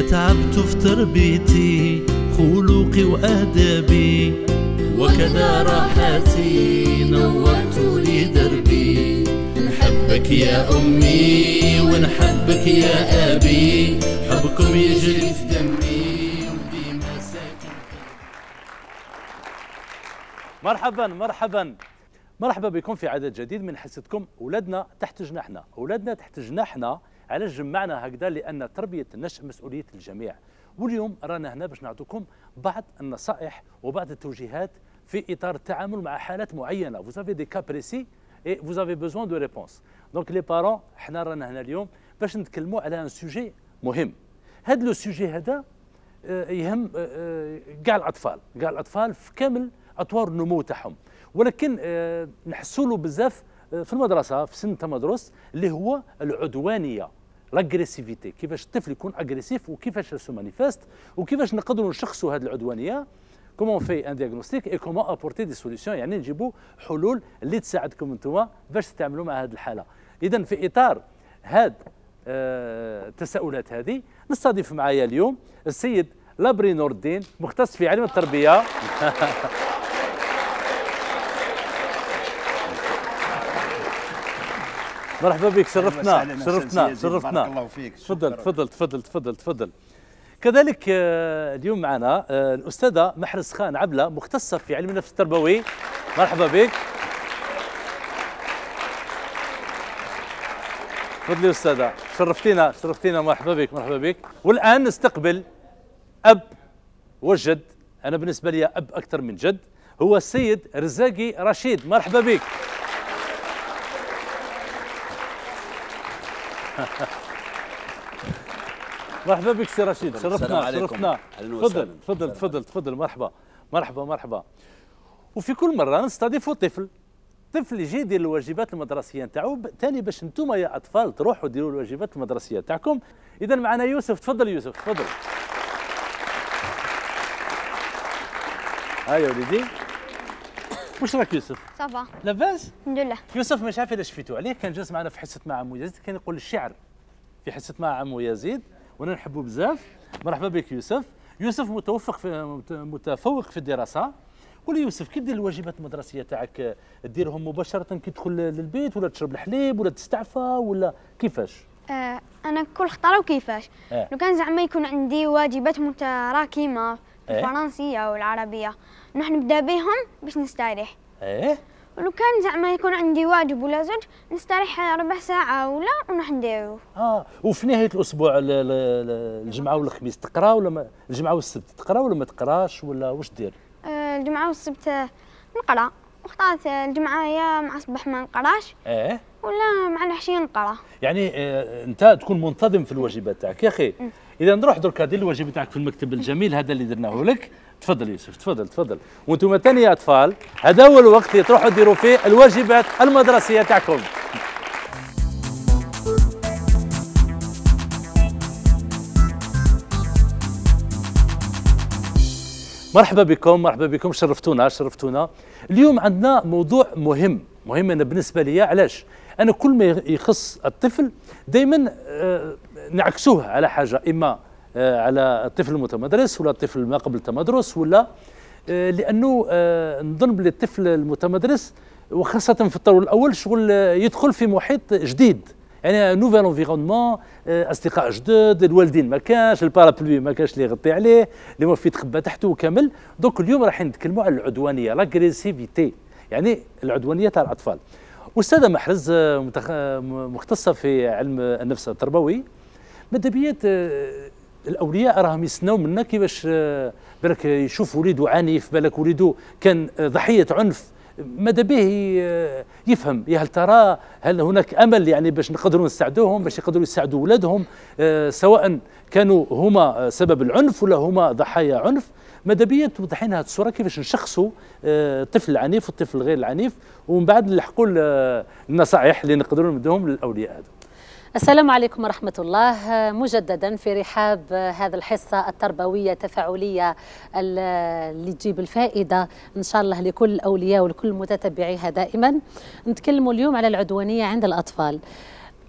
تعبت في تربيتي خلقي وآدابي وكذا راحتي نورت لي دربي. نحبك يا أمي ونحبك يا أبي. حبكم يجري في دمي وديما ساكن مرحبا مرحبا. مرحبا بكم في عدد جديد من حصتكم اولادنا تحت جناحنا. اولادنا تحت جناحنا. علاش جمعنا هكذا؟ لأن تربية النشء مسؤولية الجميع. واليوم رانا هنا باش نعطيكم بعض النصائح وبعض التوجيهات في إطار التعامل مع حالات معينة. Vous avez des cas précis et vous avez besoin de réponses. Donc les parents حنا رانا هنا اليوم باش نتكلموا على un sujet مهم. هذا le sujet هذا آه، يهم آه، آه، كاع الأطفال. كاع الأطفال في كامل أطوار النمو تاعهم. ولكن نحسوا له بزاف في المدرسة في سن التمدرس اللي هو العدوانية. l'agressivité كيفاش الطفل يكون agressif وكيفاش se manifeste وكيفاش نقدروا نشخصوا هذه العدوانيه comment faire un diagnostic et comment apporter des solutions يعني نجيبوا حلول اللي تساعدكم أنتم باش تتعاملوا مع هذه الحاله اذا في اطار هذا آه، التساؤلات هذه نستضيف معايا اليوم السيد لابري نور الدين مختص في علم التربيه مرحبا بك شرفتنا شرفتنا شرفتنا. الله فيك تفضل تفضل تفضل تفضل تفضل. كذلك آه، اليوم معنا آه، الأستاذة محرز خان عبلة مختصة في علم النفس التربوي. مرحبا بك. تفضلي أستاذة شرفتينا شرفتينا مرحبا بك مرحبا بك. والآن نستقبل أب وجد. أنا بالنسبة لي أب أكثر من جد هو السيد رزاقي رشيد. مرحبا بك. مرحبا بك سي رشيد شرفتنا شرفتنا تفضل تفضل تفضل تفضل. مرحبا مرحبا مرحبا. وفي كل مرة نستضيفوا طفل طفل يجي يدير الواجبات المدرسية نتاعو. ثاني باش أنتم يا أطفال تروحوا ديروا الواجبات المدرسية تاعكم اذا معنا يوسف. تفضل يوسف تفضل. هاي يا وليدي. واش راك يوسف؟ صافا. لاباس؟ الحمد لله. يوسف مش عارف علاش شفيتو عليه كان جالس معنا في حصة مع عمو يزيد كان يقول الشعر في حصة مع عمو يزيد وأنا نحبه بزاف. مرحبا بك يوسف. يوسف متوفق في متفوق في الدراسة. قول يوسف كيف دير الواجبات المدرسية تاعك؟ ديرهم مباشرة كي تدخل للبيت ولا تشرب الحليب ولا تستعفى ولا كيفاش؟ آه أنا كل خطرة وكيفاش. آه. لو كان زعما يكون عندي واجبات متراكمة الفرنسية آه. والعربيه نروح نبدأ بهم باش نستريح. إيه؟ ولو كان زعما يكون عندي واجب ولا زوج نستريح ربع ساعة ولا ونروح نديرو. آه وفي نهاية الأسبوع الجمعة والخميس تقرا ولا ما الجمعة والسبت تقرا ولا ما تقراش ولا واش دير؟ آه الجمعة والسبت نقرأ. وقتات الجمعة يا مع الصباح ما نقراش. إيه؟ ولا مع العشية نقرأ. يعني آه أنت تكون منتظم في الواجبات تاعك. يا أخي إذا نروح درك دير الواجب تاعك في المكتب الجميل هذا اللي درناه لك. تفضل يوسف تفضل تفضل. وأنتم ثاني يا أطفال هذا هو الوقت اللي تروحوا ديروا فيه الواجبات المدرسية تاعكم. مرحبا بكم مرحبا بكم. شرفتونا شرفتونا. اليوم عندنا موضوع مهم مهم أنا بالنسبة لي علاش؟ أنا كل ما يخص الطفل دائما آه، نعكسوه على حاجة. إما على الطفل المتمدرس ولا الطفل ما قبل التمدرس ولا آه، لأنه آه، نظن بلي الطفل المتمدرس وخاصة في الطور الأول شغل يدخل في محيط جديد. يعني nouvel environnement أصدقاء جدد الوالدين ما كانش ال parapluie ما كانش اللي يغطي عليه اللي ما في تخبى تحته كامل. donc اليوم راح نتكلموا على العدوانية l'agressivité يعني العدوانية تاع الأطفال. أستاذة محرز مختصة في علم النفس التربوي. ماذا بيا الأولياء راهم يستناو منا كيفاش آه، بالك يشوف وليده عنيف بالك وليده كان ضحية عنف ماذا به آه، يفهم يا هل ترى هل هناك أمل يعني باش نقدروا نساعدوهم باش يقدروا يساعدوا اولادهم آه، سواء كانوا هما سبب العنف ولا هما ضحايا عنف؟ ماذا بيا توضحين هذه الصورة كيفاش نشخصوا الطفل العنيف والطفل غير العنيف ومن بعد نلحقوا النصائح اللي نقدروا نمدوهم للأولياء هذو. السلام عليكم ورحمة الله. مجددا في رحاب هذا الحصة التربوية التفاعلية اللي تجيب الفائدة إن شاء الله لكل الأولياء ولكل متتبعيها دائما. نتكلموا اليوم على العدوانية عند الأطفال.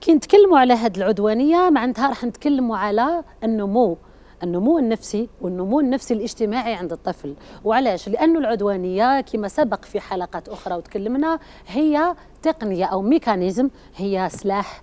كي نتكلموا على هذه العدوانية معناتها راح نتكلموا على النمو النمو النفسي والنمو النفسي الاجتماعي عند الطفل. وعلاش؟ لأن العدوانية كما سبق في حلقات أخرى وتكلمنا هي تقنية أو ميكانيزم هي سلاح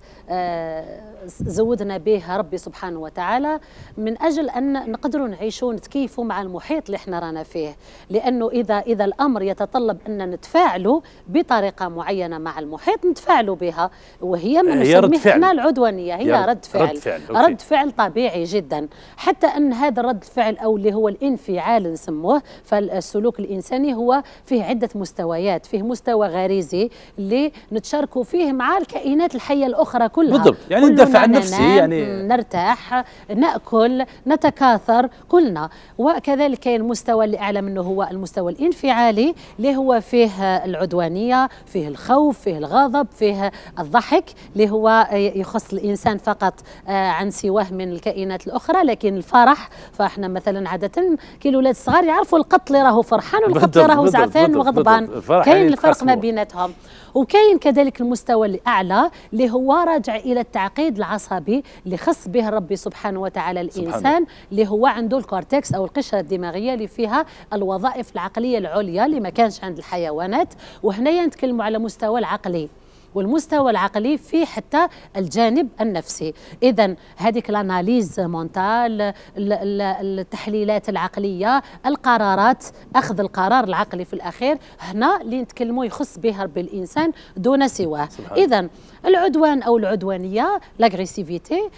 زودنا به ربي سبحانه وتعالى من أجل أن نقدروا نعيشوا ونتكيفوا مع المحيط اللي إحنا رانا فيه. لأنه إذا إذا الأمر يتطلب أن نتفاعلوا بطريقة معينة مع المحيط نتفاعلوا بها. وهي من هي رد فعل. العدوانية. هي, رد فعل رد فعل, رد فعل طبيعي جدا. حتى أن هذا رد الفعل أو اللي هو الانفعال نسموه فالسلوك الإنساني هو فيه عدة مستويات. فيه مستوى غريزي اللي نتشاركوا فيه مع الكائنات الحية الأخرى كلها. بالضبط. يعني ندافع عن نفسي يعني نرتاح نأكل نتكاثر كلنا. وكذلك كاين المستوى اللي اعلى منه هو المستوى الانفعالي اللي هو فيه العدوانية فيه الخوف فيه الغضب فيه الضحك اللي هو يخص الإنسان فقط آه، عن سواه من الكائنات الأخرى. لكن الفرح فإحنا مثلا عادة كي الاولاد الصغار يعرفوا القط اللي راهو فرحان والقط اللي راهو زعفان وغضبان. كاين الفرق ما بيناتهم. وكاين كذلك المستوى الأعلى اللي هو راجع إلى التعقيد العصبي اللي خص به ربي سبحانه وتعالى الإنسان اللي هو عنده ال cortex أو القشرة الدماغية اللي فيها الوظائف العقلية العليا اللي ما كانش عند الحيوانات. وهنا نتكلموا على مستوى العقلي. والمستوى العقلي في حتى الجانب النفسي. اذا هذيك ال analyse mentale التحليلات العقلية القرارات أخذ القرار العقلي في الأخير هنا اللي نتكلموا يخص بها رب الإنسان دون سواه. اذا العدوان أو العدوانية لاغريسيفيتي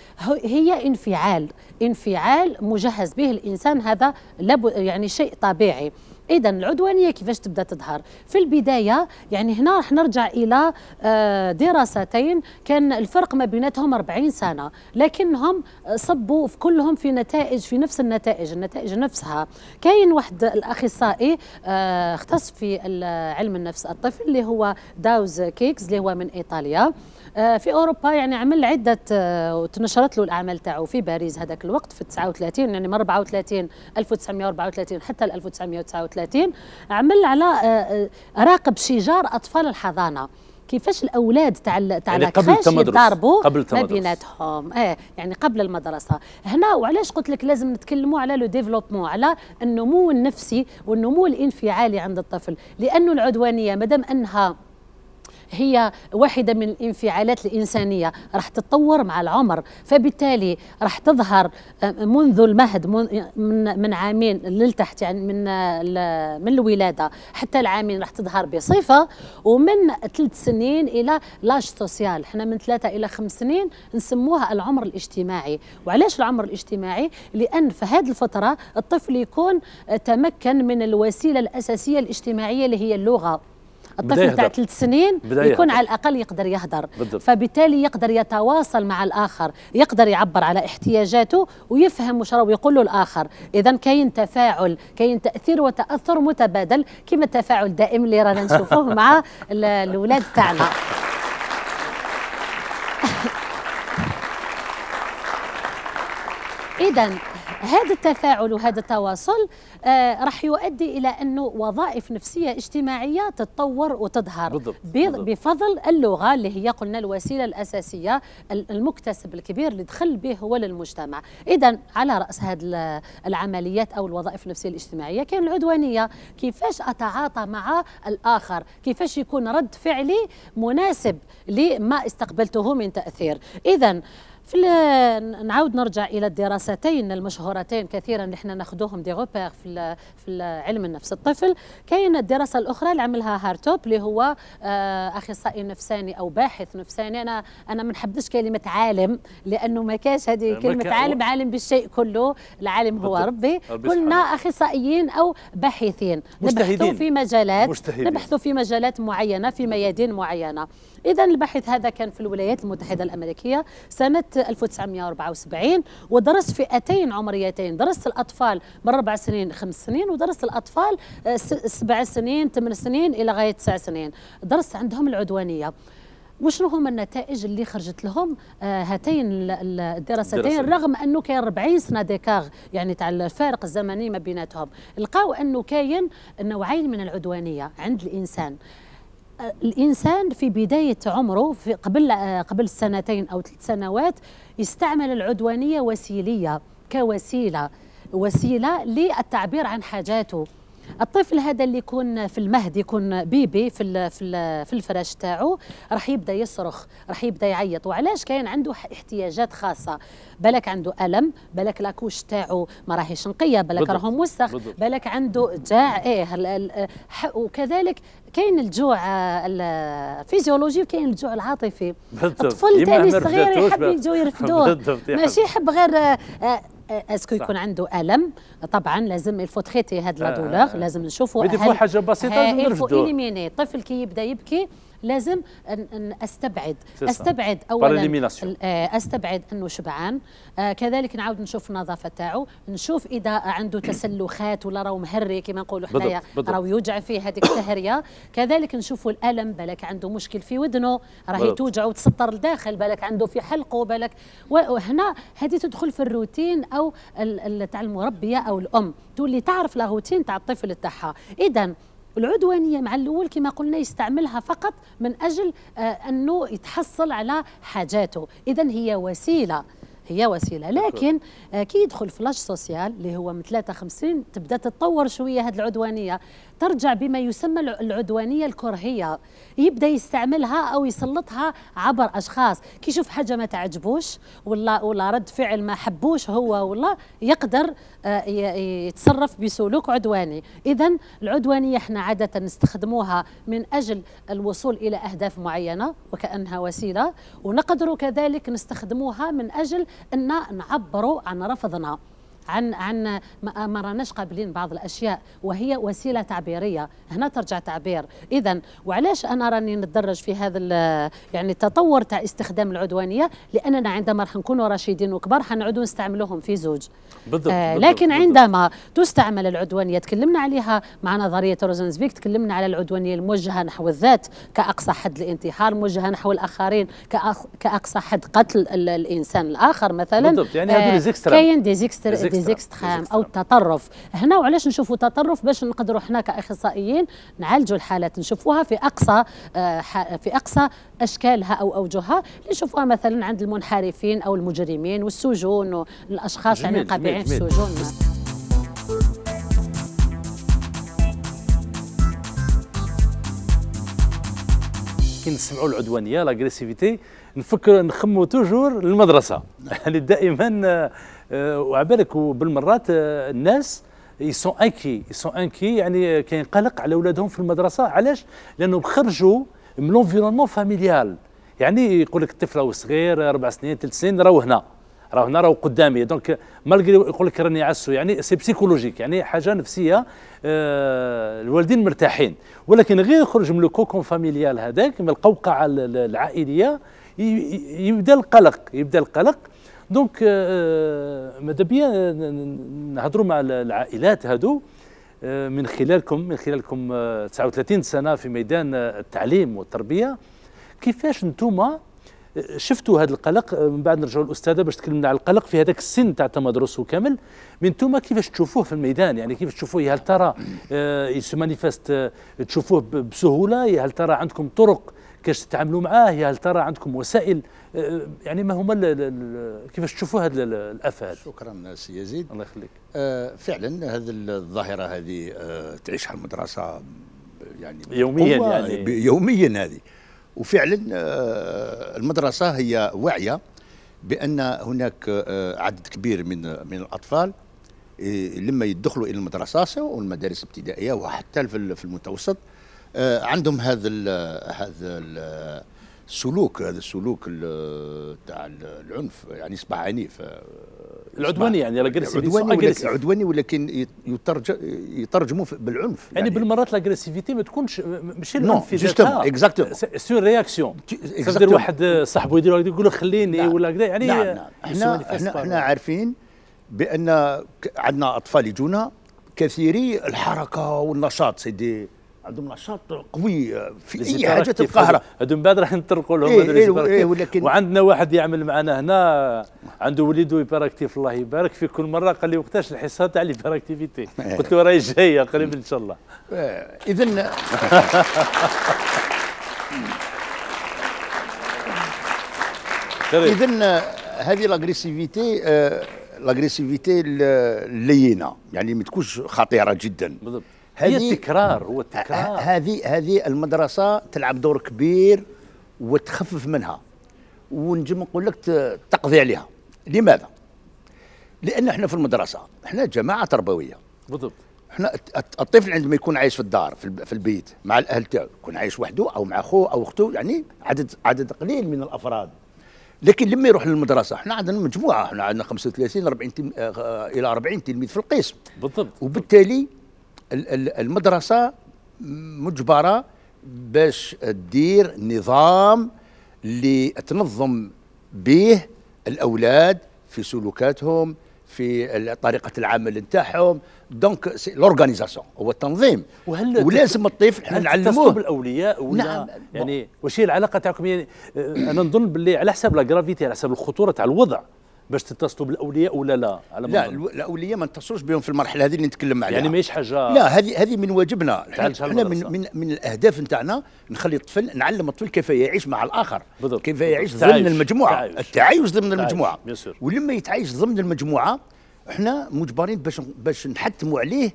هي انفعال. انفعال مجهز به الإنسان هذا يعني شيء طبيعي. اذا العدوانية كيفاش تبدأ تظهر؟ في البداية يعني هنا راح نرجع إلى آه، دراستين. كان الفرق ما بيناتهم 40 سنة لكنهم صبوا في كلهم في نتائج في نفس النتائج النتائج نفسها. كاين واحد الأخصائي آه، اختص في علم النفس الطفل اللي هو داوز كيكس اللي هو من إيطاليا. آه، في أوروبا يعني عمل عدة آه، وتنشرت له الأعمال تاعو في باريس هذاك الوقت في 39 يعني من 34 1934 حتى 1939 عمل على آه، راقب شجار أطفال الحضانة. كيفاش الأولاد تاع تاع يعني قبل يضربوا قبل ما بيناتهم. آه يعني قبل المدرسة. هنا وعلاش قلت لك لازم نتكلموا على le développement على النمو النفسي والنمو الانفعالي عند الطفل. لأنه العدوانية مادام أنها هي واحدة من الانفعالات الإنسانية راح تتطور مع العمر. فبالتالي راح تظهر آه، منذ المهد من من عامين للتحت يعني من من الولادة حتى العامين راح تظهر بصفة. ومن ثلاث سنين إلى l'âge social إحنا من ثلاثة إلى خمس سنين نسموها العمر الاجتماعي. وعلاش العمر الاجتماعي؟ لأن في هذه الفترة الطفل يكون تمكن من الوسيلة الأساسية الاجتماعية اللي هي اللغة. الطفل تاع ثلاث سنين يكون على الأقل يقدر يهدر. بالضبط. فبالتالي يقدر يتواصل مع الآخر يقدر يعبر على احتياجاته ويفهم وش راه يقول له الآخر. اذا كاين تفاعل كاين تأثير وتأثر متبادل كما التفاعل الدائم اللي رانا نشوفوه مع الاولاد تاعنا. اذا هذا التفاعل وهذا التواصل آه راح يؤدي إلى أنه وظائف نفسية اجتماعية تتطور وتظهر. بالضبط. بفضل اللغة اللي هي قلنا الوسيلة الأساسية المكتسب الكبير اللي دخل به هو للمجتمع. اذا على رأس هذه العمليات أو الوظائف النفسية الاجتماعية كان العدوانية. كيفاش أتعاطى مع الآخر؟ كيفاش يكون رد فعلي مناسب لما استقبلته من تأثير؟ اذا في نعاود نرجع إلى الدراستين المشهورتين كثيرا اللي إحنا ناخذوهم دي غوبير في في علم النفس الطفل. كاين الدراسة الأخرى اللي عملها هارتوب اللي هو آه، أخصائي نفساني أو باحث نفساني. أنا أنا ما نحبش كلمة عالم لأنه ما كاش هذه كلمة عالم عالم بالشيء كله. العالم هو ربي. كلنا أخصائيين أو باحثين. نبحثوا في مجالات مجتهدين. نبحثوا في مجالات معينة في ميادين معينة. اذا البحث هذا كان في الولايات المتحدة الأمريكية. سنة 1974 ودرست فئتين عمريتين. درست الأطفال من أربع سنين خمس سنين ودرست الأطفال آه، سبع سنين ثمان سنين إلى غاية تسع سنين. درست عندهم العدوانية. وشنو هما النتائج اللي خرجت لهم؟ آه هاتين الدراستين رغم أنه كاين 40 سنة ديكاغ يعني تاع الفارق الزمني ما بيناتهم. لقاو أنه كاين نوعين من العدوانية عند الإنسان. الإنسان في بداية عمره في قبل قبل سنتين أو ثلاث سنوات يستعمل العدوانية وسيلية كوسيلة وسيلة للتعبير عن حاجاته. الطفل هذا اللي يكون في المهد يكون بيبي في في في الفراش تاعو راح يبدأ يصرخ راح يبدأ يعيط. وعلاش؟ كاين عنده احتياجات خاصة. بالك عنده ألم بالك لاكوش تاعو ما راهيش نقية بالك راهو موسخ بالك عنده جاع إيه وكذلك كاين الجوع الفيزيولوجي وكاين الجوع العاطفي. الطفل ثاني صغير يحب يجوا يرفدوه. ماشي يحب غير آه، est-ce que يكون عنده ألم؟ طبعا لازم il faut traiter هاد la douleur لازم نشوفوا هل حاجة بسيطه نرفدوا éliminer. الطفل كي يبدأ يبكي لازم أن أستبعد. أستبعد اولا آه، أستبعد أنه شبعان. آه كذلك نعاود نشوف النظافة تاعو. نشوف إذا عنده تسلخات ولا راهو مهري كما نقولوا حنايا راهو يوجع فيه هذيك التهرية. كذلك نشوفوا الألم بالك عنده مشكل في ودنه راهي توجع وتسطر لداخل بالك عنده في حلقه بالك. وهنا هذه تدخل في الروتين آه تاع المربية أو الأم. تولي تعرف la routine تاع الطفل تاعها. اذا العدوانية مع الأول كما قلنا يستعملها فقط من أجل آه أنه يتحصل على حاجاته. اذا هي وسيلة هي وسيلة. لكن آه كي يدخل في l'âge social اللي هو من 53 تبدأ تتطور شوية هذه العدوانية. ترجع بما يسمى العدوانية الكرهية. يبدأ يستعملها أو يسلطها عبر أشخاص. كي يشوف حاجة ما تعجبوش ولا ولا رد فعل ما حبوش هو ولا يقدر آه، يتصرف بسلوك عدواني. اذا العدوانية إحنا عادة نستخدموها من أجل الوصول إلى أهداف معينة وكأنها وسيلة. ونقدر كذلك نستخدموها من أجل أن نعبروا عن رفضنا. عن عن ما راناش قابلين بعض الأشياء وهي وسيلة تعبيرية. هنا ترجع تعبير. إذا وعلاش أنا راني نتدرج في هذا يعني التطور تاع استخدام العدوانية؟ لأننا عندما راح نكونوا رشيدين وكبار حنعودوا نستعملوهم في زوج. بالضبط, آه لكن بالضبط. عندما تستعمل العدوانية تكلمنا عليها مع نظرية روزنسبيك تكلمنا على العدوانية الموجهة نحو الذات كأقصى حد الانتحار موجهة نحو الآخرين كأقصى حد قتل الإنسان الآخر مثلا. بالضبط يعني هذول آه كاين des extrêmes des extrêmes أو التطرف. هنا وعلاش نشوفوا تطرف باش نقدروا إحنا كأخصائيين نعالجوا الحالات. نشوفوها في أقصى آه، في أقصى أشكالها أو أوجهها. نشوفوها مثلا عند المنحرفين أو المجرمين والسجون والأشخاص يعني قابعين في السجون. كي نسمعوا العدوانية l'agressivité نفكر نخمو toujours المدرسة يعني دائما آه، وعبالك بالمرات آه، الناس ils sont inquiets ils sont inquiets يعني كاين قلق على اولادهم في المدرسة. علاش؟ لأنهم خرجوا من l'environnement familial يعني يقول لك الطفل راهو صغير أربع سنين ثلاث سنين راهو هنا. راهو هنا راهو قدامي. donc malgré يقول لك راني عسو. يعني c'est psychologique يعني حاجة نفسية آه الوالدين مرتاحين. ولكن غير يخرج من ال cocon familial هذاك من القوقعة العائلية يبدا القلق. يبدا القلق donc ماذا بيا نهضروا مع العائلات هادو آه، من خلالكم من خلالكم 39 آه، سنة في ميدان التعليم والتربية. كيفاش أنتم شفتوا هذا القلق؟ آه، من بعد نرجعوا للأستاذة باش تكلمنا على القلق في هذاك السن تاع التمدرس كامل. من أنتم كيفاش تشوفوه في الميدان؟ يعني كيفاش تشوفوه؟ هل ترى il se manifeste تشوفوه بسهولة؟ هل ترى عندكم طرق كيفاش تتعاملوا معاه؟ هل ترى عندكم وسائل؟ آه، يعني ما هما كيفاش تشوفوا هذا الافه هذا شكرا سي يزيد. الله يخليك. آه فعلا هذه الظاهرة هذه آه تعيشها المدرسة يعني يوميا يعني. يوميا هذه. وفعلا آه المدرسة هي واعية بأن هناك آه عدد كبير من من الأطفال آه، لما يدخلوا إلى المدرسة والمدارس الابتدائية وحتى في المتوسط آه، عندهم هذا هذا السلوك هذا السلوك تاع العنف يعني يصبح عنيف. آه، العدواني يعني العدواني العدواني ولكن يترجم يترجموا بالعنف. يعني, يعني بالمرات l'agressivité ما تكونش ماشي العنف في ذاتها. exactement ce réaction تقدر واحد صاحبه يدير يقول له خليني نعم. ولا كذا يعني نعم نعم. إحنا, إحنا عارفين بأن عندنا أطفال يجونا كثيري الحركة والنشاط سيدي. عندهم نشاط قوي في أي حاجة تلقاها هذو من بعد راح نطرقوا لهم إيه إيه إيه ولكن وعندنا واحد يعمل معنا هنا عنده وليده hyperactif الله يبارك في كل مرة. قال لي وقتاش الحصة تاع l'hyperactivité إيه. قلت له راهي جاية قريب إن شاء الله. إيه، اذا اذا هذه l'agressivité آه، l'agressivité اللينة. يعني ما تكونش خطيرة جدا. بالضبط. هي التكرار هو التكرار هذه هذه المدرسة تلعب دور كبير وتخفف منها. ونجم نقول لك تقضي عليها. لماذا؟ لأن إحنا في المدرسة إحنا جماعة تربوية. بالضبط. إحنا الطفل عندما يكون عايش في الدار في البيت مع الأهل تاعو يكون عايش وحده أو مع أخوه أو اخته يعني عدد عدد قليل من الأفراد. لكن لما يروح للمدرسة إحنا عندنا مجموعة إحنا عندنا 35 40 تم... آه إلى 40 تلميذ في القسم. بالضبط. وبالتالي المدرسة مجبرة باش تدير نظام اللي تنظم به الأولاد في سلوكاتهم في طريقة العمل نتاعهم. donc l'organisation هو التنظيم. وهل ولازم الطفل نعلموه. بالاولياء ولا نعم. يعني واش هي العلاقة تاعكم؟ يعني أنا نظن باللي على حساب la gravité على حساب الخطورة تاع الوضع. باش تتصلوا بالأولياء ولا لا؟ على لا الأولياء ما نتصلوش بهم في المرحلة هذه اللي نتكلم عليها. يعني ماهيش حاجة لا هذه هذه من واجبنا. إحنا من, من من الأهداف نتاعنا نخلي الطفل نعلم الطفل كيف يعيش مع الآخر. بالضبط. كيف يعيش ضمن المجموعة. التعايش, التعايش ضمن المجموعة. ولما يتعايش ضمن المجموعة إحنا مجبرين باش باش نحتموا عليه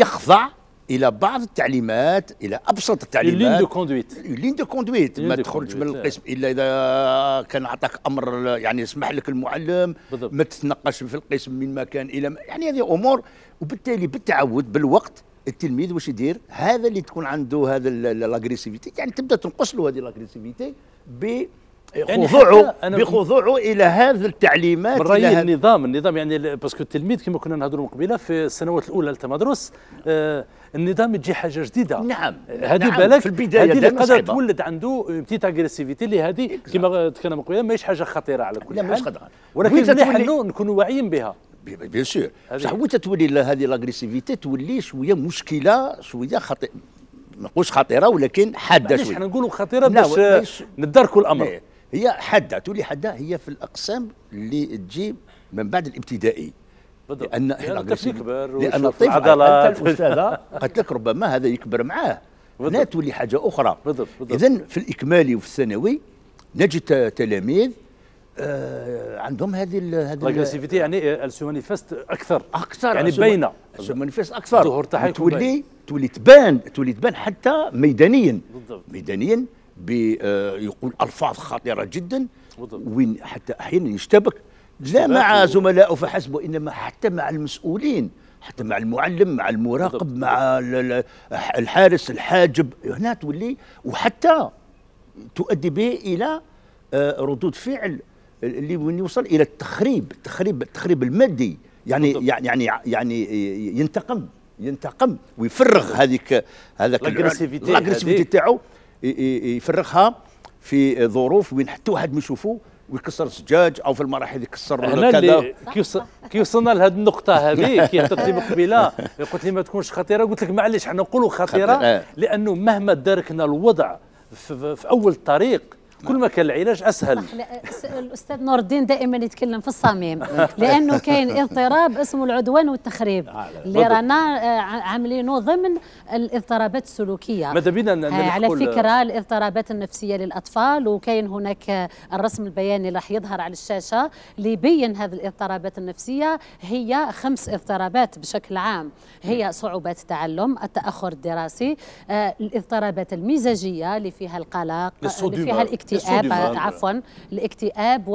يخضع إلى بعض التعليمات إلى أبسط التعليمات. lignes de conduite lignes de conduite ما تخرج من القسم إلا إذا كان عطاك أمر يعني يسمح لك المعلم بالضبط. ما تتنقش في القسم من مكان إلى يعني هذه أمور. وبالتالي بالتعود بالوقت التلميذ واش يدير؟ هذا اللي تكون عنده هذا l'agressivité يعني تبدأ تنقص له هذه l'agressivité ب يعني خضوعه بخضوعه إلى هذه التعليمات من رايي النظام النظام يعني parce que التلميذ كما كنا نهضروا قبيلة في السنوات الأولى للتمدرس آه النظام تجي حاجة جديدة. نعم هذه نعم بالك في البداية هذه اللي قدر تولد عنده petite agressivité اللي هذه كما تكلم قبيلة ماهيش حاجة خطيرة على كل حال. ولكن مليح نكونوا واعيين بها. bien sûr بصح وين تولي هذه l'agressivité تولي شوية مشكلة شوية خطيره ما نقولش خطيرة ولكن حادة شوية. إحنا نقولوا خطيرة باش ندركوا الأمر. إيه. هي حادة تولي حادة هي في الأقسام اللي تجي من بعد الابتدائي. بالضبط. لأن الطفل يكبر لأن الطفل عضلات الأستاذة قالت لك ربما هذا يكبر معاه. هنا تولي حاجة أخرى. بالضبط اذا في الاكمالي وفي الثانوي نجد تلاميذ آه عندهم هذه هذه l'agressivité يعني elle se manifeste أكثر. أكثر يعني باينه elle se manifeste أكثر. تاعها تولي تولي تبان تولي تبان حتى ميدانيا. بالضبط. ميدانيا يقول ألفاظ خطيرة جدا. وين حتى أحيانا يشتبك لا مع زملائه فحسب وانما حتى مع المسؤولين حتى مع المعلم مع المراقب بالضبط. مع الحارس الحاجب هنا تولي وحتى تؤدي به إلى ردود فعل اللي وين يوصل إلى التخريب التخريب التخريب المادي يعني بالضبط. يعني يعني ينتقم ينتقم ويفرغ هذيك هذاك l'agressivité تاعو يفرغها في ظروف وين حتى واحد ما يشوفوه ويكسر الزجاج أو في المراحل يكسر كذا. كي كي وصلنا لهذه النقطة هذه كي هضرت لي قبيلة. قلت لي ما تكونش خطيرة قلت لك معليش حنا نقولوا خطيرة لأنه مهما داركنا الوضع في, في أول الطريق كل ما كان العلاج أسهل. الأستاذ نور الدين دائما يتكلم في الصميم لأنه كاين اضطراب اسمه العدوان والتخريب اللي رانا عاملينه ضمن الاضطرابات السلوكية. ماذا بينا على فكرة الاضطرابات النفسية للأطفال وكاين هناك الرسم البياني راح يظهر على الشاشة ليبين هذه الاضطرابات النفسية هي خمس اضطرابات بشكل عام. هي صعوبات التعلم التأخر الدراسي آه، الاضطرابات المزاجية اللي فيها القلق اللي فيها الاكتئاب. الاكتئاب عفوا الاكتئاب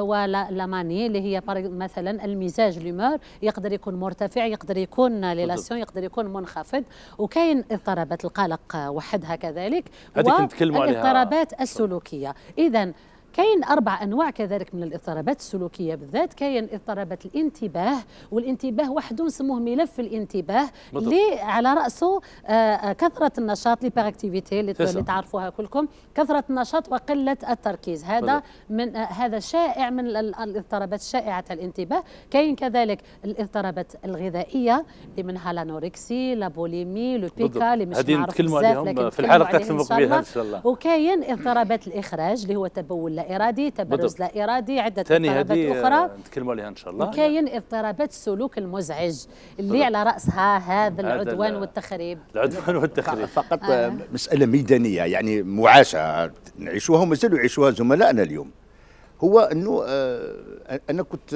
ولاماني اللي هي مثلا المزاج لومور يقدر يكون مرتفع يقدر يكون ليلاسيون يقدر يكون منخفض وكاين اضطرابات القلق وحدها كذلك والاضطرابات السلوكية. اذا كاين أربع أنواع كذلك من الاضطرابات السلوكية. بالذات كاين اضطرابات الانتباه والانتباه وحده نسموه ملف الانتباه اللي على رأسه آه، آه، كثرة النشاط l'hyperactivité اللي تعرفوها كلكم. كثرة النشاط وقلة التركيز. هذا من آه، هذا شائع من الاضطرابات الشائعة الانتباه. كاين كذلك الاضطرابات الغذائية اللي منها l'anorexie la boulimie le pica اللي مش معروف عليهم في الحلقات المقبله إن شاء الله. وكاين اضطرابات الإخراج اللي هو تبول إرادي تبرز لا ارادي عدة اضطرابات أخرى. نتكلموا عليها إن شاء الله. وكاين اضطرابات السلوك المزعج اللي على راسها هذا العدوان والتخريب. العدوان والتخريب. فقط آه. مسألة ميدانية يعني معاشه نعيشوها ومازالوا يعيشوها زملائنا اليوم. هو أنه آه أنا كنت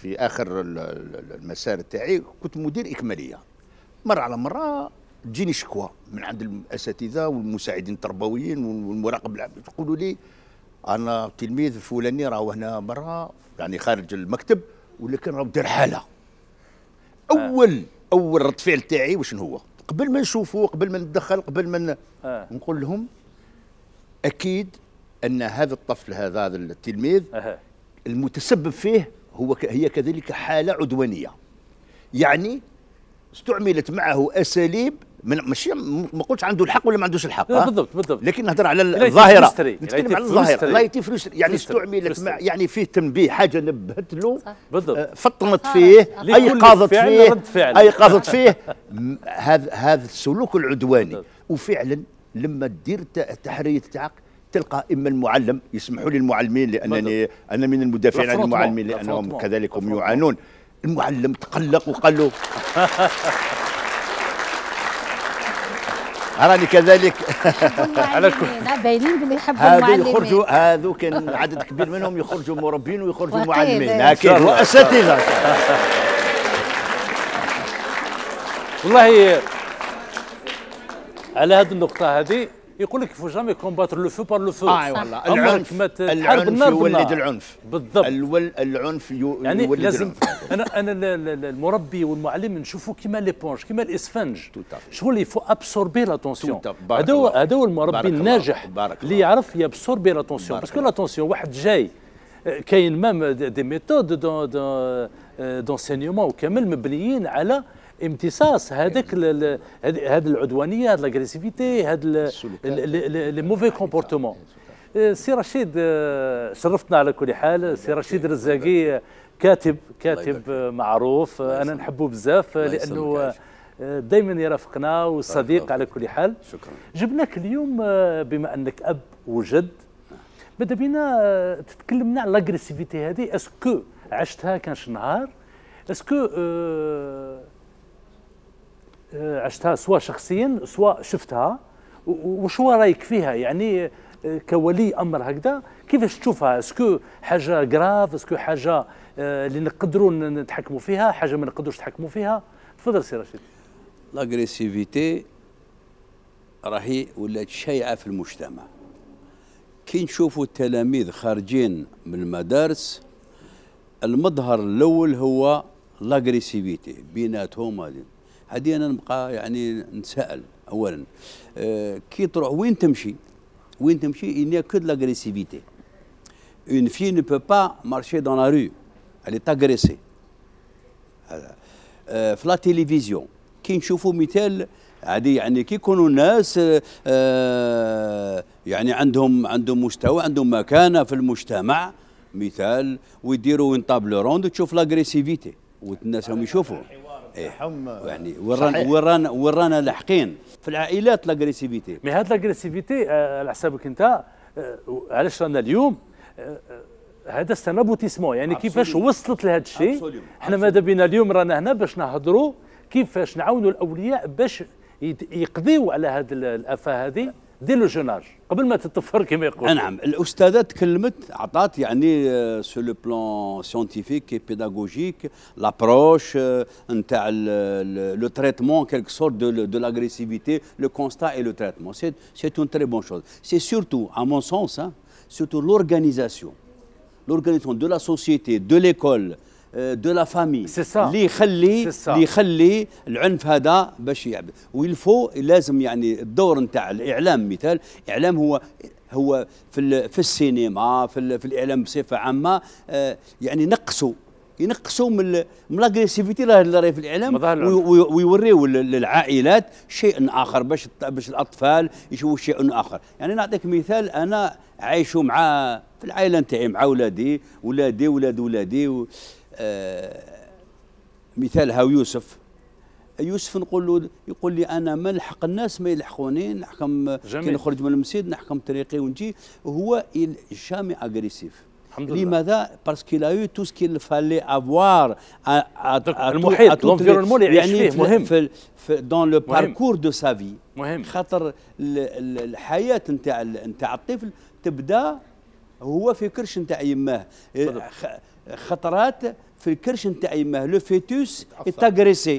في آخر المسار تاعي كنت مدير إكمالية. مرة على مرة تجيني شكوى من عند الأساتذة والمساعدين التربويين والمراقب العام. يقولوا لي أنا تلميذ فلاني راهو هنا برا يعني خارج المكتب ولكن راه دار حالة اول أول رد فعل تاعي واش هو قبل ما نشوفه قبل ما ندخل قبل ما آه. نقول لهم أكيد أن هذا الطفل هذا هذا التلميذ آه. المتسبب فيه هو هي كذلك حالة عدوانية يعني استعملت معه أساليب من ماشي ما قلتش عنده الحق ولا ما عندوش الحق بالضبط بالضبط. لكن نهضر على الظاهرة. نتكلم على الظاهرة. لا يتي يعني استعملت يعني فيه تنبيه حاجة نبهت له. بالضبط. آه، فطنت فيه ايقظت فيه ايقظت فيه. هذا هذا السلوك العدواني. وفعلا لما دير التحريه تاعك تلقى إما المعلم يسمحوا لي المعلمين لانني أنا من المدافعين عن المعلمين لأنهم كذلك هم يعانون. المعلم تقلق وقال له راني كذلك. على كل باينين باللي يحبوا المعلمين. يخرجوا هذو كان عدد كبير منهم يخرجوا مربين ويخرجوا معلمين. أكيد واساتذه والله على هذه النقطة هذه يقول لك faut jamais combattre le feu par le feu آه والله. العنف. ما العنف يولد العنف. بالضبط. الول العنف يولد يعني لازم العنف. أنا أنا المربي والمعلم نشوفوا كيما l'éponge كيما الاسفنج شغل il faut absorber la tension هذا هو هذا هو المربي الناجح اللي يعرف يابسوربي لاتونسيون باسكو لاتونسيون واحد جاي كاين même des méthodes d'enseignement وكامل مبنيين على امتصاص. هذاك هذه العدوانية هذه l'agressivité هذا les mauvais comportements سي رشيد آه، شرفتنا على كل حال. سي رشيد الرزاقي كاتب كاتب معروف. أنا نحبه بزاف. لأنه دائما يرافقنا وصديق على كل حال. شكرا. جبناك اليوم آه، بما أنك أب وجد. ماذا بينا آه، تتكلمنا على l'agressivité هذه. est-ce que عشتها كان شي نهار؟ est-ce que آه، عشتها سواء شخصيا سواء شفتها. وشو رأيك فيها؟ يعني آه، كولي أمر هكذا. كيفاش تشوفها؟ est-ce que حاجة grave est-ce que حاجة آه، اللي نقدروا نتحكموا فيها؟ حاجة ما نقدروش نتحكموا فيها؟ تفضل سي رشيد. l'agressivité راهي ولات شائعه في المجتمع. كي نشوفوا التلاميذ خارجين من المدارس المظهر الأول هو l'agressivité بيناتهم هذه. هذه أنا نبقى يعني نتساءل اولا. أه كي تروح وين تمشي؟ وين تمشي؟ Il y a l'agressivité. Une fille ne peut pas marcher dans la rue. Elle est agressée. هذا أه في la télévision كي نشوفوا مثال عادي يعني كي يكونوا الناس أه يعني عندهم عندهم مستوى عندهم مكانة في المجتمع. مثال ويديروا une table ronde تشوف l'agressivité والناس هم يشوفوا إيه. يعني ورانا ورانا ورانا لاحقين في العائلات l'agressivité mais هاد l'agressivité آه، على حسابك أنت آه، علاش رانا اليوم؟ آه، هذا c'est un يعني كيفاش وصلت لهذا الشيء؟ إحنا ماذا بينا اليوم رانا هنا باش نهضروا كيفاش نعاونوا الأولياء باش يقضيوا على هذه الأفة هذه؟ dès le jeune âge قبل ما تطفر كما يقول نعم. الأستاذة تكلمت عطات يعني sous le plan scientifique et pédagogique l'approche نتاع le traitement quelque sorte de de l'agressivité le constat et le traitement c'est c'est une très bonne chose c'est surtout à mon sens surtout l'organisation l'organisation de la société, de l'école, de la famille اللي يخلي اللي يخلي العنف هذا باش يعبد ويلفو لازم يعني الدور نتاع الإعلام مثال إعلام هو هو في في السينما في, في الإعلام بصفة عامة آه يعني نقصوا ينقصوا من من لاغريسيفيتي اللي راهي في الإعلام ويوريوا للعائلات شيء آخر باش باش الأطفال يشوفوا شيء آخر. يعني نعطيك مثال أنا عايش مع في العائلة نتاعي مع اولادي ولادي ولاد ولادي آه، مثال هاو يوسف. يوسف نقول له يقول لي أنا ما نلحق الناس ما يلحقوني نحكم كي نخرج من المسجد نحكم طريقي ونجي. هو jamais agressif لماذا؟ parce que là y a tout ce qu'il fallait avoir المحيط l'environnement اللي يعيش فيه مهم في, في dans le parcours de sa vie مهم خاطر الحياة نتاع نتاع الطفل تبدا هو في كرش نتاع يماه. خطرات في الكرش نتاع يماه le fœtus t'agressé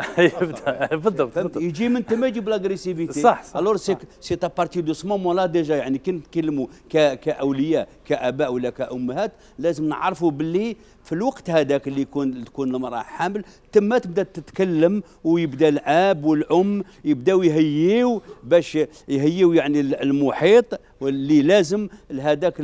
بالضبط بالضبط. يجي من تما يجيب l'agressivité صح، صح، alors c'est c'est à partir de ce moment-là déjà يعني كي نتكلموا كأولياء كآباء ولا كأمهات لازم نعرفوا باللي في الوقت هذاك اللي يكون تكون المرأة حامل تما تبدأ تتكلم ويبدأ الآب والأم يبداو يهيئوا باش يهيئوا يعني المحيط. واللي لازم لهذاك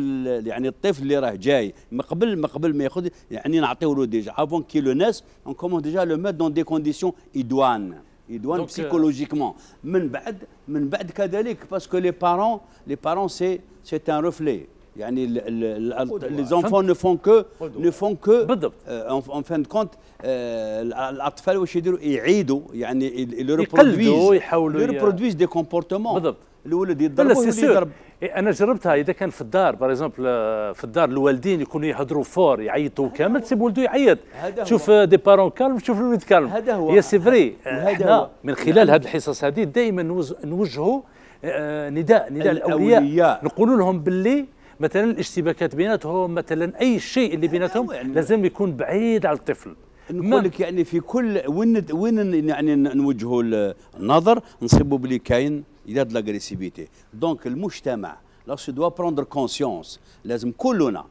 يعني الطفل اللي راه جاي. ما قبل ما قبل ما ياخذ يعني نعطيو له ديجا. افون كي لو ناس اون كومون ديجا لو ميت دون دي كونديسيون ايدوان يدوان Donc, بسيكولوجيكمون من بعد من بعد كذلك باسكو لي بارون les parents c'est c'est un reflet يعني les enfants ne font que ne font que بالضبط. en fin de compte الاطفال واش يديروا يعيدوا يعني يقلدوا، يحاولوا ي- reproduisent des comportements بالضبط. الولد يضرب لا سي والولد سور يضرب. إيه، أنا جربتها. إذا كان في الدار par exemple في الدار الوالدين يكونوا يهضروا fort يعيطوا كامل تسيب ولده يعيط. تشوف des parents calmes تشوف الولد calme هذا هو. هي c'est vrai إحنا. من خلال هذه الحصص هذه دائما نوجهوا آه، نداء نداء الأولياء. الأولياء. نقولوا لهم باللي مثلا الاشتباكات بيناتهم مثلا أي شيء اللي بيناتهم يعني- لازم يكون بعيد على الطفل. نقول لك يعني في كل وين وين يعني نوجهوا النظر نصيبوا بلي كاين il y a de l'agressivité donc المجتمع là ce doit prendre conscience لازم كلنا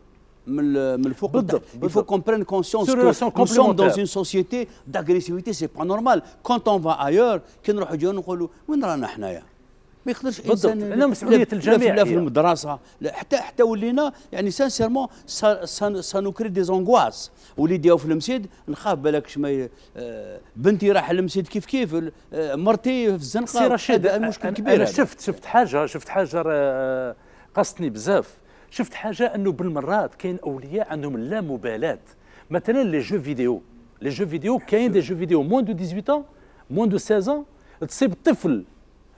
من من الفوق بالضبط، il faut qu'on prenne conscience que nous sommes dans une société d'agressivité c'est pas normal quand on va ailleurs كي نروحوا جوا نقولوا وين رانا حنايا ما يقدرش. إنسان لا في- الجميع لا في. المدرسة لا حتى حتى ولينا يعني sincèrement ça nous crée des angoisses وليدي في المسجد نخاف بالك ما آه، بنتي راح المسجد كيف كيف آه، مرتي في الزنقة. سي رشيد هذا مشكل كبير أنا. شفت شفت حاجة شفت حاجة راه قصتني بزاف. شفت حاجة أنه بالمرات كاين أولياء عندهم اللامبالاه مثلا les jeux vidéo. les jeux vidéo كاين des jeux vidéo. moins de 18 moins de 16 تصيب طفل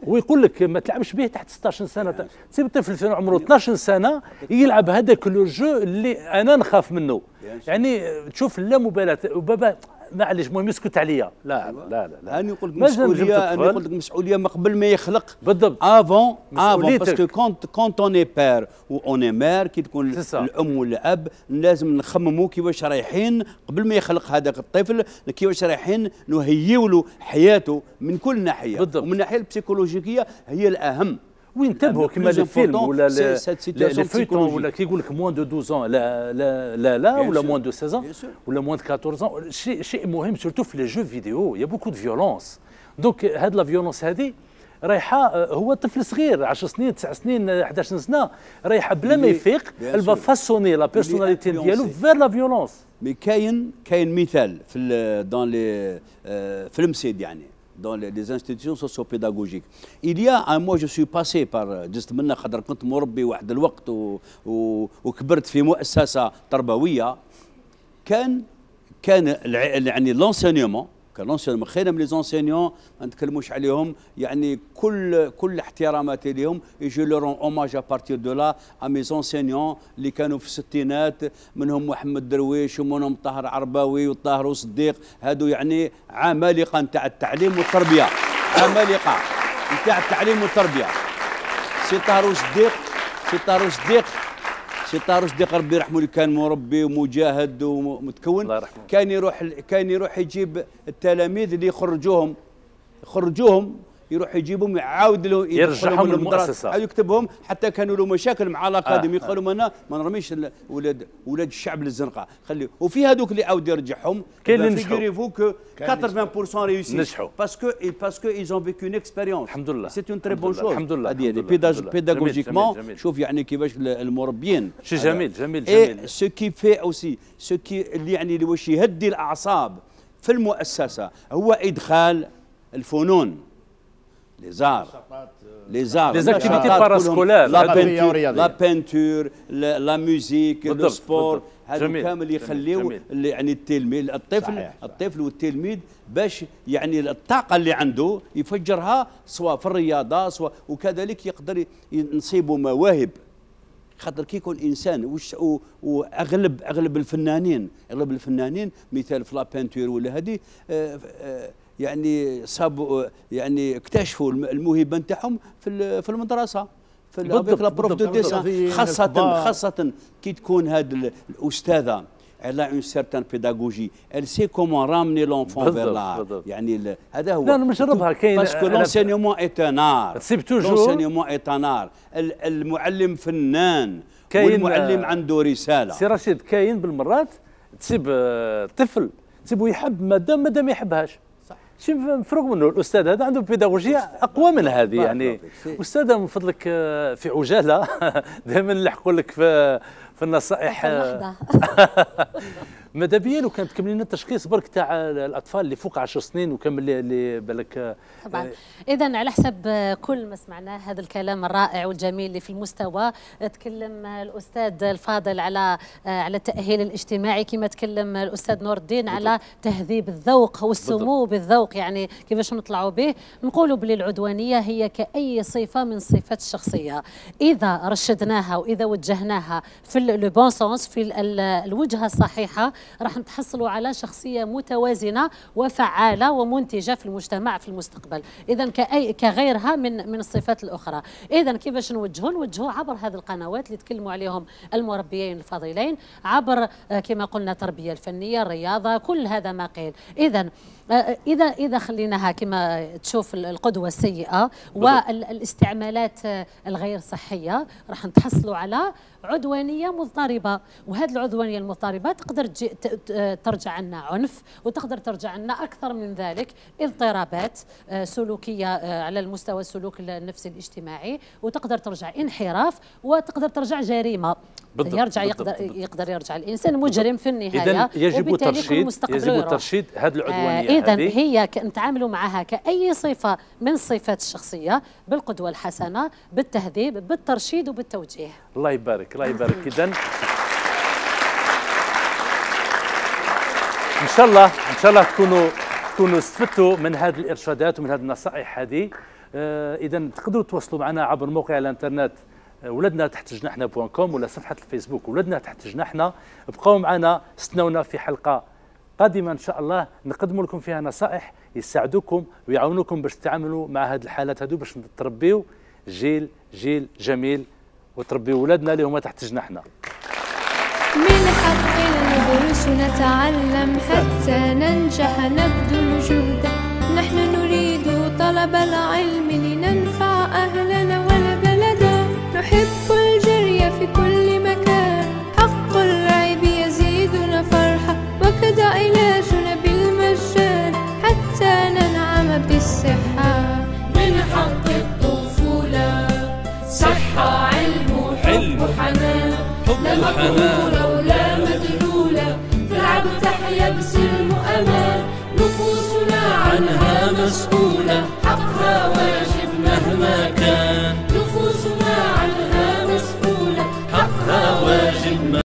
ويقول لك ما تلعبش به تحت 16 سنة. تصيب الطفل في عمره 12 سنة يلعب هذاك le jeu اللي أنا نخاف منه. يعني تشوف اللامبالاه وبابا معليش المهم يسكت عليا لا لا لا, لا. أنا نقول لك مسؤولية أنا. نقول لك مسؤولية ما قبل ما يخلق بالضبط. avant avant. parce que quand quand on est père و on est mère كي تكون. الام والاب لازم نخمموا كيفاش رايحين قبل ما يخلق هذاك الطفل كيفاش رايحين نهيئوا له حياته من كل ناحية بالضبط. ومن الناحية ال psychologique ية هي الأهم وينتبهوا كما les films ولا les feuilletons. ولا كيقول لك moins de 12 لا لا لا لا Bien ولا. moins de 16 Bien sûr. ولا moins de 14 شيء شيء مهم surtout في les jeux vidéo y a beaucoup de violence donc هاد la violence هذه رايحة آه، هو طفل صغير 10 سنين 9 سنين آه، 11 سنة رايحة بلا ما يفيق elle va. façonner la personnalité. ديالو vers la violence mais كاين كاين مثال في ال dans les euh, في المسيد يعني dans les, les institutions socio-pédagogiques. Il y a un mois je suis passé par جزت منها خاطر كنت مربي واحد الوقت و, و, وكبرت في مؤسسة تربوية كان كان يعني l'enseignement خير من les enseignants ما نتكلموش عليهم. يعني كل كل احتراماتي لهم je leur rends hommage à partir de là à mes enseignants اللي كانوا في الستينات. منهم محمد درويش ومنهم طاهر عرباوي وطاهر وصديق. هادو يعني عمالقة نتاع التعليم والتربية. عمالقة نتاع التعليم والتربية. سي طاهر وصديق سي طاهر وصديق. سي طاهر وصديق ربي يرحمه اللي كان مربي ومجاهد ومتكون. الله يرحمه. كان يروح كان يروح يجيب التلاميذ اللي يخرجوهم. يخرجوهم. يروح يجيبهم يعاود له يرجعهم. عاود يكتبهم حتى كانوا له مشاكل مع الاكاديمي آه، قالوا أنا ما نرميش ولاد ولاد الشعب للزنقة خليه وفي هذوك اللي عاود يرجعهم كاين اللي نجحوا. que 80% réussi نجحوا. parce que parce que ont vécu une expérience الحمد لله. C'est une très bonne chose الحمد لله. pédagogiquement. شوف يعني كيفاش المربيين شيء هذا. جميل، جميل، جميل. ce qui فيه aussi ce qui اللي يعني اللي واش يهدي الأعصاب في المؤسسة هو إدخال الفنون les arts les arts Les activités parascolaires. لا ورياضية. la peinture la musique le sport جميل، كامل يخليو يعني التلميذ الطفل صحيح،. الطفل والتلميذ باش يعني الطاقه اللي عنده يفجرها سواء في الرياضه سواء وكذلك يقدر نصيبوا مواهب خاطر كي يكون انسان وش واغلب اغلب الفنانين اغلب الفنانين مثال في لا بانتور ولا هذه يعني صابوا يعني اكتشفوا الم- الموهبة نتاعهم في ال- في المدرسة. في avec la prof de dessin. خاصة خاصة كي تكون هذه الأستاذة elle a une certaine pédagogie. Elle sait comment ramener l'enfant vers l'art. يعني هذا هو. لا أنا مجربها كاين parce que l'enseignement est un art c'est toujours l'enseignement est un art المعلم فنان كاين والمعلم عنده رسالة. سي رشيد كاين بالمرات تسيب آه، طفل تسيبه يحب مادة مادة ما يحبهاش. شي مفروغ منه الأستاذ هذا عنده بيداغوجيا أقوى من هذه يعني استاذه من فضلك آه، في عجالة. دائما نلحقوا لك في في النصائح ماذا بيا لو كان تكمل لنا التشخيص برك تاع الأطفال اللي فوق 10 سنين وكمل اللي بالك طبعا. آه اذا على حسب كل ما سمعناه هذا الكلام الرائع والجميل اللي في المستوى تكلم الأستاذ الفاضل على آه على التأهيل الاجتماعي كما تكلم الأستاذ نور الدين على تهذيب الذوق والسمو بالذوق يعني كيفاش نطلعوا به؟ نقولوا بلي العدوانية هي كأي صفة من صفات الشخصية. إذا رشدناها وإذا وجهناها في le bon sens في الوجهة الصحيحة. راح نتحصلوا على شخصية متوازنة وفعالة ومنتجة في المجتمع في المستقبل. اذا كأي كغيرها من من الصفات الأخرى. اذا كيفاش نوجهوا؟ نوجهوا عبر هذه القنوات اللي تكلموا عليهم المربيين الفضيلين عبر آه، كما قلنا التربية الفنية الرياضة كل هذا ما قيل. اذا آه، إذا إذا خليناها كما تشوف القدوة السيئة والاستعمالات آه، الغير صحية راح نتحصلوا على عدوانية مضطربة وهذه العدوانية المضطربة تقدر ترجع عنا عنف وتقدر ترجع عنا أكثر من ذلك اضطرابات آه، سلوكية على المستوى السلوك النفسي الاجتماعي وتقدر ترجع انحراف وتقدر ترجع جريمة. بالضبط يرجع بالضبط يقدر بالضبط. يقدر يرجع. الإنسان مجرم في النهاية اذا يجب ترشيد يجب ترشيد هذه العدوانية آه اذا هي نتعاملوا معها كأي صفة من صفات الشخصية بالقدوة الحسنة بالتهذيب بالترشيد وبالتوجيه. الله يبارك الله يبارك. اذا إن شاء الله إن شاء الله تكونوا تكونوا استفدتوا من هذه الإرشادات ومن هذه النصائح هذه. آه اذا تقدروا تواصلوا معنا عبر موقع الإنترنت ولدنا تحت جناحنا point com ولا صفحة الفيسبوك ولدنا تحت جناحنا ابقوا معنا استنونا في حلقة قادمة إن شاء الله. نقدم لكم فيها نصائح يساعدوكم ويعاونوكم باش تتعاملوا مع هذه الحالات هذو باش تربيوا جيل جيل جميل وتربيوا ولادنا اللي هما تحت جناحنا. من حقنا ندرس نتعلم حتى ننجح نبذل جهدا نحن نريد طلب العلم لننفع أهلنا وكذا علاجنا بالمجان حتى ننعم بالصحة. من حق الطفولة صحة علم حب حنان. لا مقهورة ولا مدلولة تلعب تحيا بسلم وأمان. نفوسنا عنها مسؤولة. حقها واجب مهما كان.